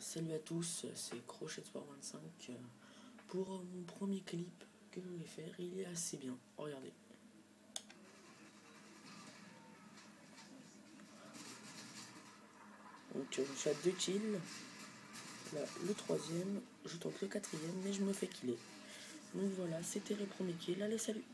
salut à tous, c'est Crochet Sport 25 pour euh, mon premier clip que je vais faire. Il est assez bien, oh, regardez. Donc je suis à deux kills. Là, le troisième, je tente le quatrième, mais je me fais killer. Donc voilà, c'était le premier kill. Allez, salut